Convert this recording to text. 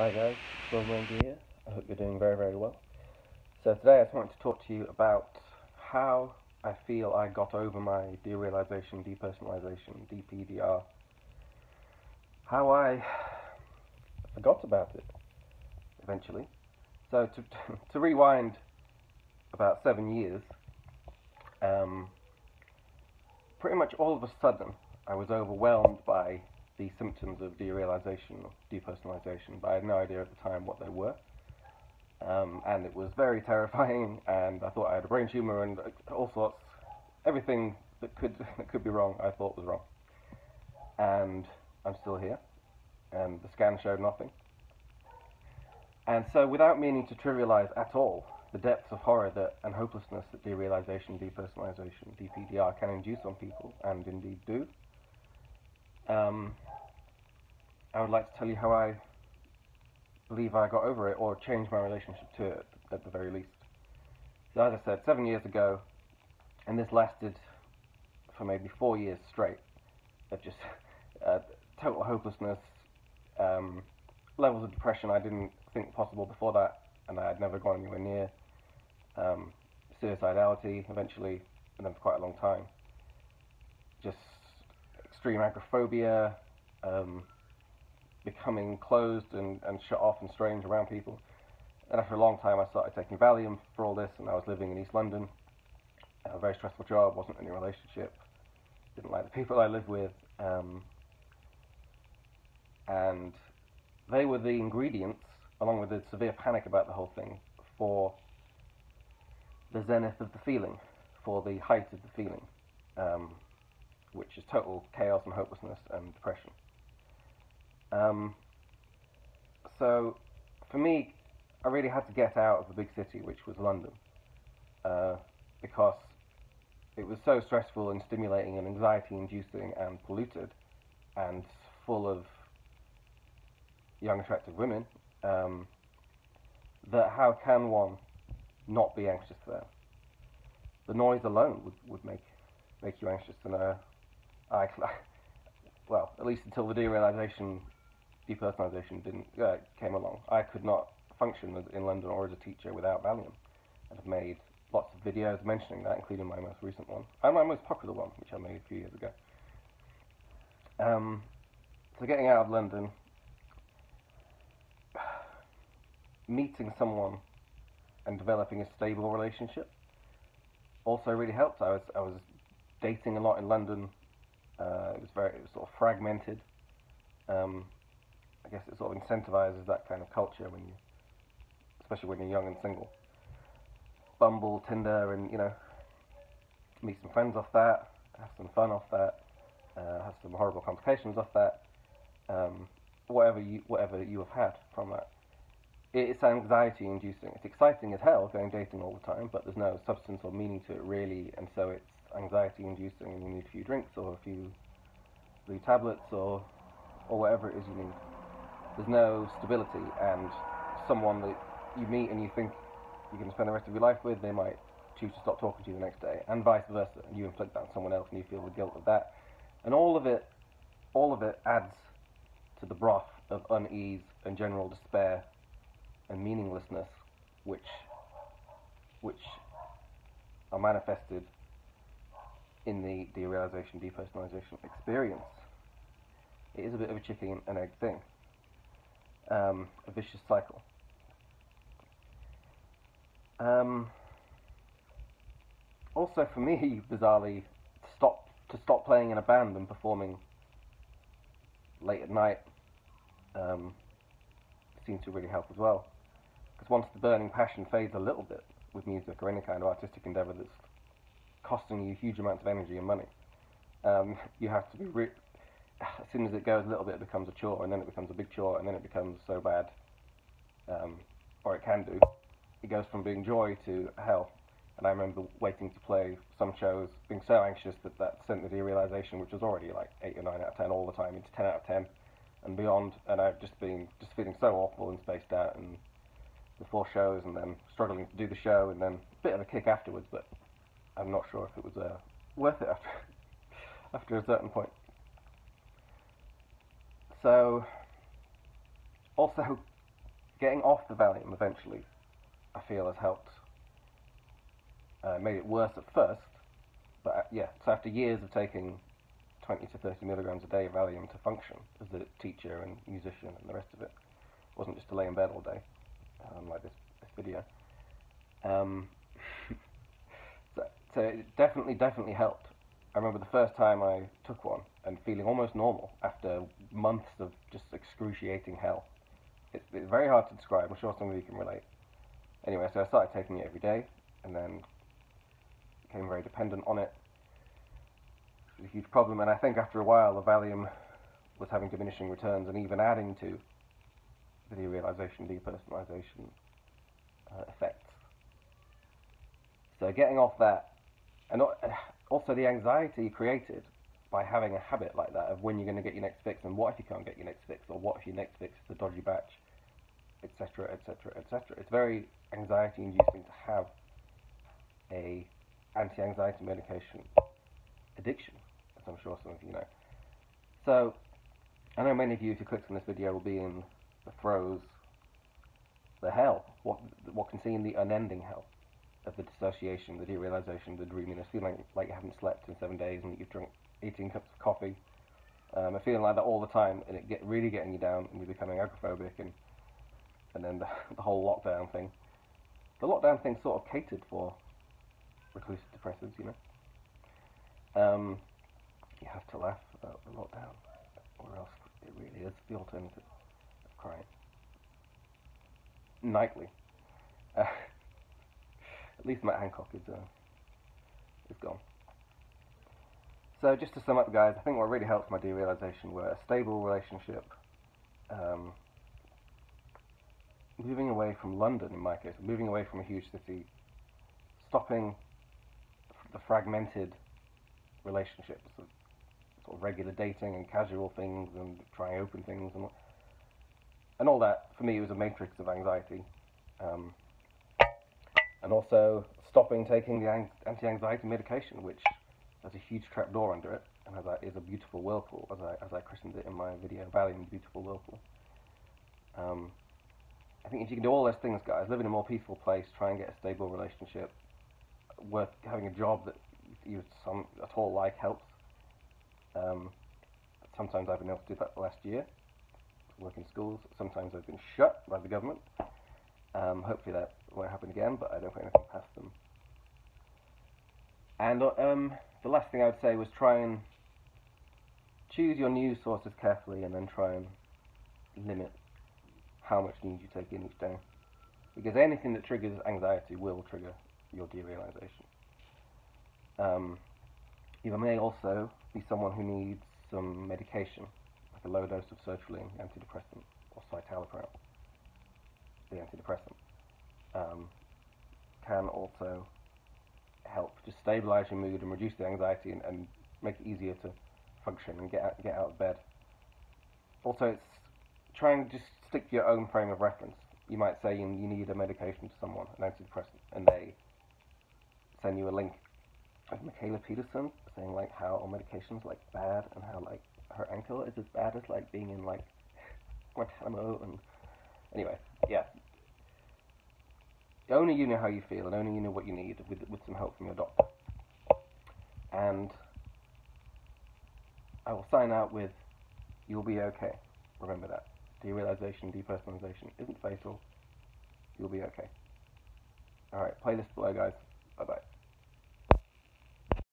Hi guys, Will Ranger here. I hope you're doing very, very well. So today I just wanted to talk to you about how I feel I got over my derealization, depersonalization, DPDR. How I forgot about it, eventually. So to, to rewind about seven years, um, pretty much all of a sudden I was overwhelmed by the symptoms of derealization or depersonalization, but I had no idea at the time what they were. Um, and it was very terrifying, and I thought I had a brain tumor and all sorts. Everything that could that could be wrong, I thought was wrong. And I'm still here, and the scan showed nothing. And so, without meaning to trivialize at all the depths of horror that and hopelessness that derealization, depersonalization, DPDR can induce on people, and indeed do, um, I would like to tell you how I believe I got over it or changed my relationship to it at the very least. So, as I said, seven years ago, and this lasted for maybe four years straight of just uh, total hopelessness, um, levels of depression I didn't think possible before that, and I had never gone anywhere near. Um, suicidality eventually, and then for quite a long time. Just extreme agoraphobia, um, becoming closed and, and shut off and strange around people. And after a long time, I started taking Valium for all this, and I was living in East London. a very stressful job, wasn't in a relationship, didn't like the people I lived with, um, and they were the ingredients, along with the severe panic about the whole thing, for the zenith of the feeling, for the height of the feeling, um, which is total chaos and hopelessness and depression. Um, so, for me, I really had to get out of the big city, which was London, uh, because it was so stressful and stimulating and anxiety-inducing and polluted and full of young, attractive women. Um, that how can one not be anxious there? The noise alone would, would make make you anxious, and uh, I, well, at least until the derealization depersonalization didn't uh, came along. I could not function in London or as a teacher without Valium, and have made lots of videos mentioning that, including my most recent one and my most popular one, which I made a few years ago. Um, so getting out of London, meeting someone and developing a stable relationship also really helped. I was I was dating a lot in London. Uh, it was very it was sort of fragmented. Um, I guess it sort of incentivizes that kind of culture when you, especially when you're young and single. Bumble, Tinder, and you know, meet some friends off that, have some fun off that, uh, have some horrible complications off that. Um, whatever you whatever you have had from that. It's anxiety inducing. It's exciting as hell going dating all the time, but there's no substance or meaning to it really, and so it's anxiety inducing, and you need a few drinks or a few blue tablets or or whatever it is you need there's no stability, and someone that you meet and you think you're going to spend the rest of your life with, they might choose to stop talking to you the next day, and vice versa. And You inflict that on someone else, and you feel the guilt of that, and all of it, all of it adds to the broth of unease and general despair and meaninglessness, which, which are manifested in the derealization, depersonalization experience. It is a bit of a chicken and egg thing um, a vicious cycle. Um, also, for me, bizarrely, to stop to stop playing in a band and performing late at night um, seems to really help as well. Because once the burning passion fades a little bit with music or any kind of artistic endeavour that's costing you huge amounts of energy and money, um, you have to be re- as soon as it goes a little bit, it becomes a chore, and then it becomes a big chore, and then it becomes so bad, um, or it can do. It goes from being joy to hell. And I remember waiting to play some shows, being so anxious that that sent the derealization, which was already like eight or nine out of ten all the time, into ten out of ten and beyond. And I've just been just feeling so awful and spaced out, and before shows, and then struggling to do the show, and then a bit of a kick afterwards. But I'm not sure if it was uh, worth it after after a certain point. So, also, getting off the Valium eventually, I feel has helped. Uh, made it worse at first, but uh, yeah. So after years of taking 20 to 30 milligrams a day of Valium to function as a teacher and musician and the rest of it, wasn't just to lay in bed all day, um, like this, this video. Um, so, it definitely, definitely helped. I remember the first time I took one and feeling almost normal after months of just excruciating hell. It's, it's very hard to describe. I'm sure some of you can relate. Anyway, so I started taking it every day, and then became very dependent on it. It was a huge problem, and I think after a while the Valium was having diminishing returns, and even adding to the derealization, depersonalization uh, effects. So getting off that, and also the anxiety created by having a habit like that of when you're going to get your next fix and what if you can't get your next fix or what if your next fix is a dodgy batch, etc., etc., etc. It's very anxiety inducing to have a anti-anxiety medication addiction, as I'm sure some of you know. So, I know many of you, if you clicked on this video, will be in the throes, the hell, what what can seem the unending hell of the dissociation, the derealization, the dreaminess, feeling like you haven't slept in seven days and you've drunk 18 cups of coffee, um, and feeling like that all the time, and it get really getting you down, and you're becoming agoraphobic, and and then the, the whole lockdown thing. The lockdown thing sort of catered for reclusive depressives, you know. Um, you have to laugh about the lockdown, or else it really is the alternative of crying nightly. Uh, at least Matt Hancock is uh, is gone. So just to sum up, guys, I think what really helped my derealization were a stable relationship, um, moving away from London in my case, moving away from a huge city, stopping the fragmented relationships of sort of regular dating and casual things and trying open things and and all that for me was a matrix of anxiety. Um, and also stopping taking the anti-anxiety medication, which has a huge trapdoor under it, and has a, is a beautiful whirlpool, as I, as I christened it in my video, Valium Beautiful Whirlpool. Um, I think if you can do all those things, guys, live in a more peaceful place, try and get a stable relationship, worth having a job that you some at all like helps. Um, sometimes I've been able to do that last year, work in schools. Sometimes I've been shut by the government. Um, hopefully that won't happen again, but I don't put anything past them. And um, the last thing I would say was try and choose your news sources carefully and then try and limit how much news you take in each day. Because anything that triggers anxiety will trigger your derealization. Um, you may also be someone who needs some medication, like a low dose of sertraline, antidepressant, or citalopram, the antidepressant. Um, can also help just stabilize your mood and reduce the anxiety and, and make it easier to function and get out, get out of bed. Also, it's try and just stick to your own frame of reference. You might say you, need a medication to someone, an antidepressant, and they send you a link of Mikhaila Peterson saying like how all medication's like bad and how like her ankle is as bad as like being in like Guantanamo and anyway, yeah, only you know how you feel and only you know what you need with, with some help from your doctor. And I will sign out with, you'll be okay. Remember that. Derealization, depersonalization isn't fatal. You'll be okay. Alright, playlist below guys. Bye bye.